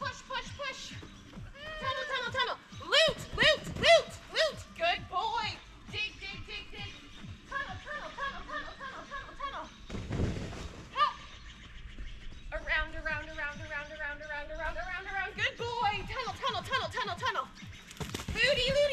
push, push, push. Tunnel, tunnel, tunnel. Loot, loot, loot, loot. Good boy. Dig, dig, dig, dig. Tunnel, tunnel, tunnel, tunnel, tunnel, tunnel, tunnel. Hop. Around, around, around, around, around, around, around, around, around. Good boy. Tunnel, tunnel, tunnel, tunnel, tunnel. Looty, looty,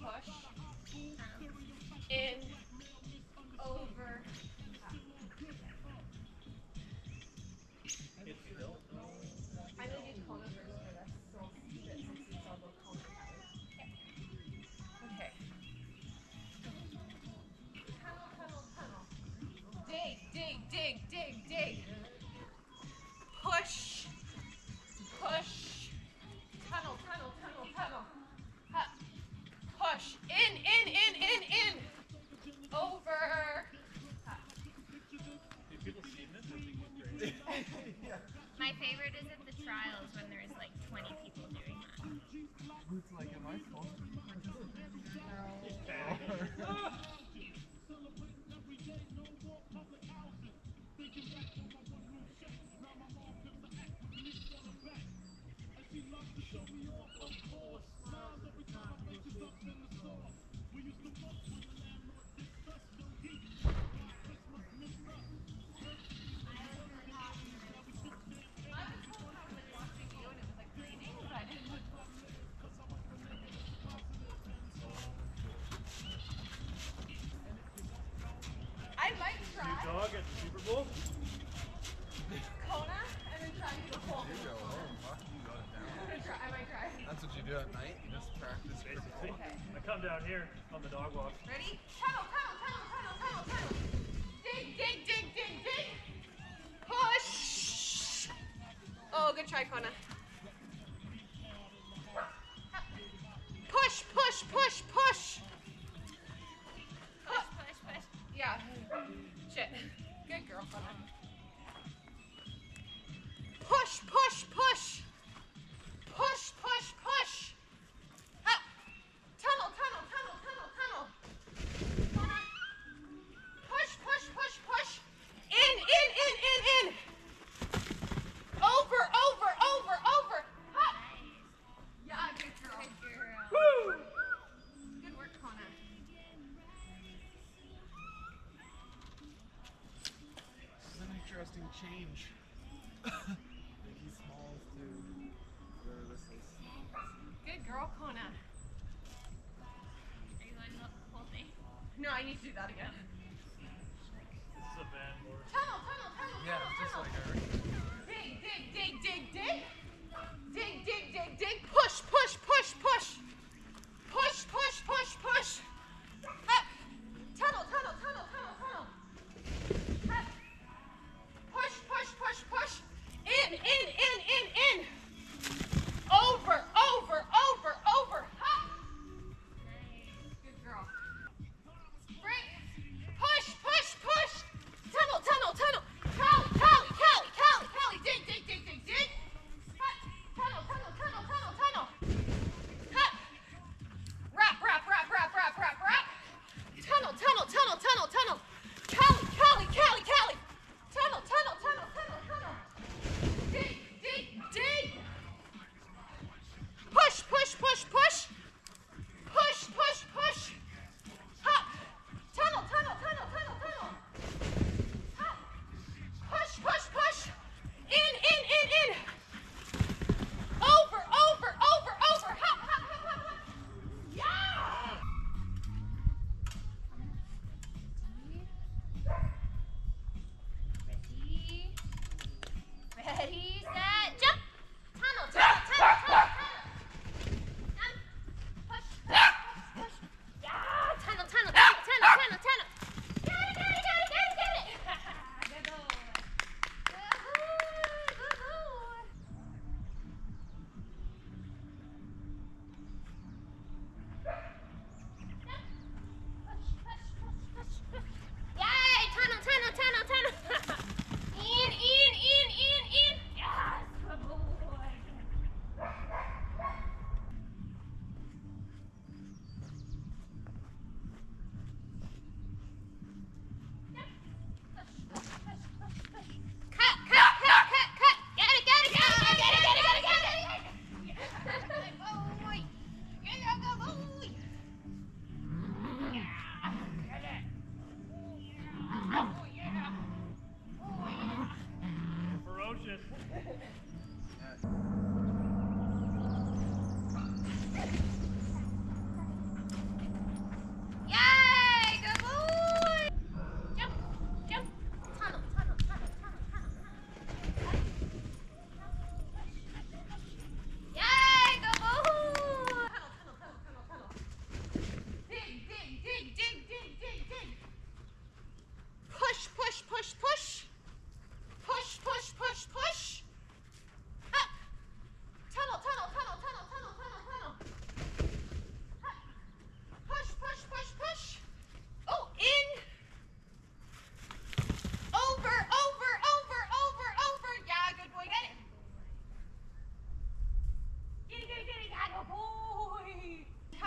push, and over. My favorite is at the trials when there's like 20 people doing that. It's like in my school.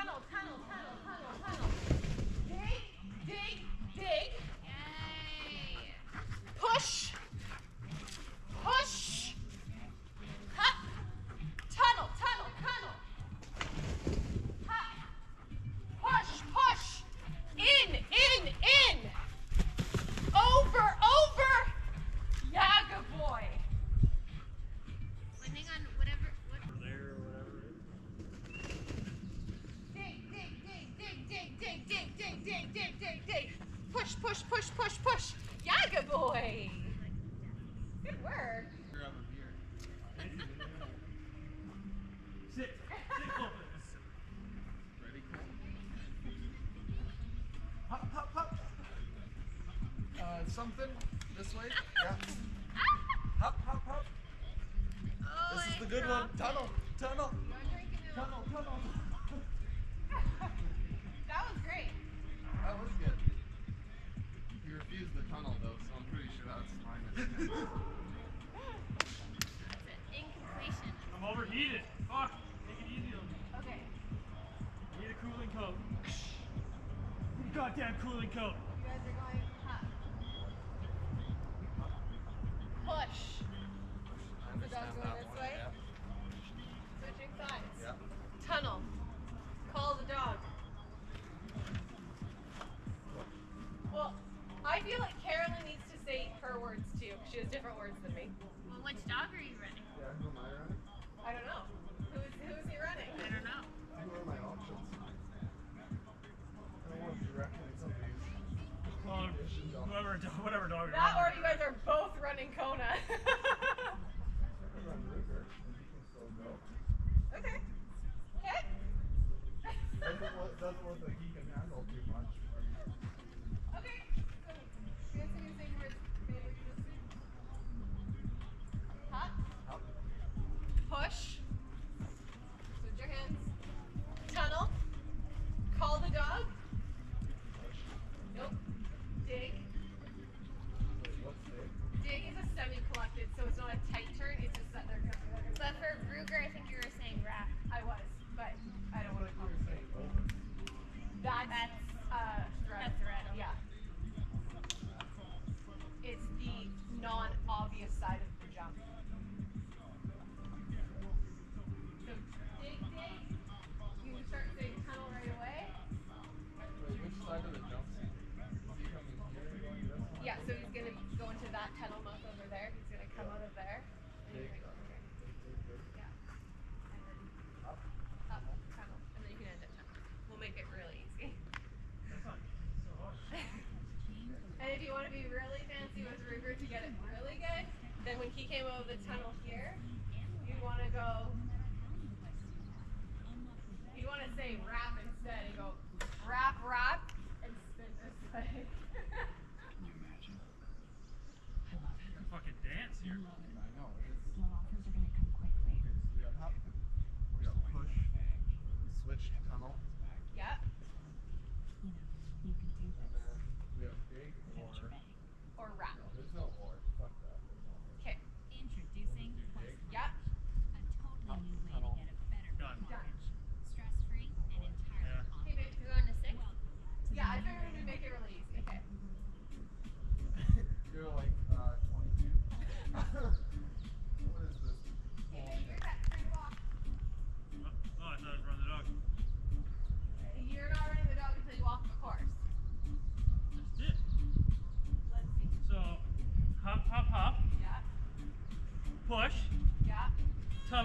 tunnel, tunnel, tunnel, tunnel. Dig, dig, something this way? Yeah. Hop, hop, hop. Oh, this is the good one. It. Tunnel, tunnel. Tunnel, tunnel. that was great. That was good. He refused the tunnel though, so I'm pretty sure that's minus. that's an incompletion. I'm overheated. Fuck. Take it easy on me. Okay. I need a cooling coat. Goddamn cooling coat. Sounds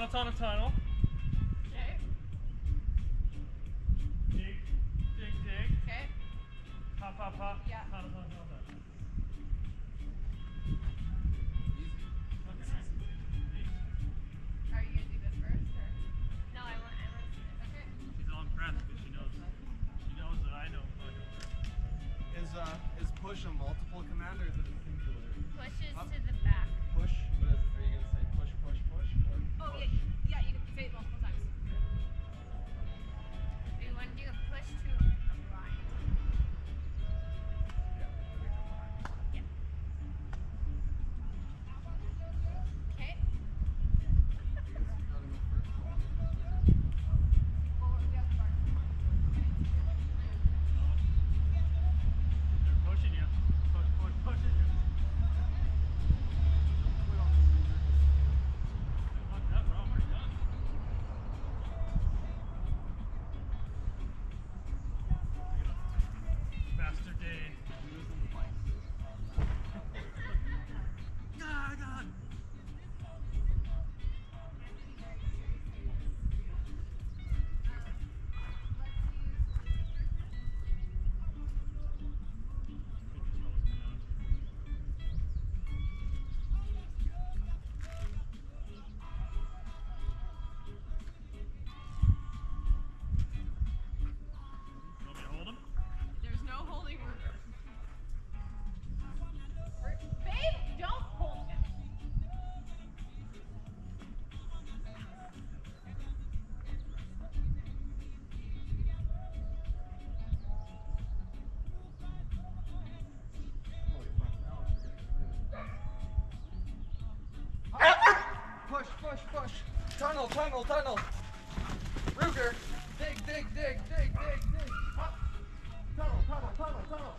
tunnel, tunnel, tunnel. push, push. Tunnel, tunnel, tunnel. Ruger, dig, dig, dig, dig, dig, dig. Up. Tunnel, tunnel, tunnel, tunnel.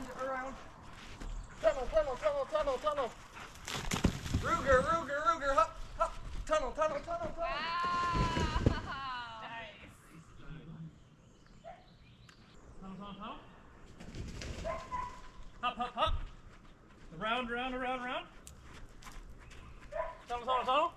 around, around. Tunnel, tunnel, tunnel, tunnel, tunnel. Ruger, Ruger, Ruger, hop, hop. Tunnel, tunnel, tunnel, tunnel. Wow. Nice. Hop, hop, hop. Hop, hop, hop. Around, around, around, around. Tunnel, tunnel, tunnel.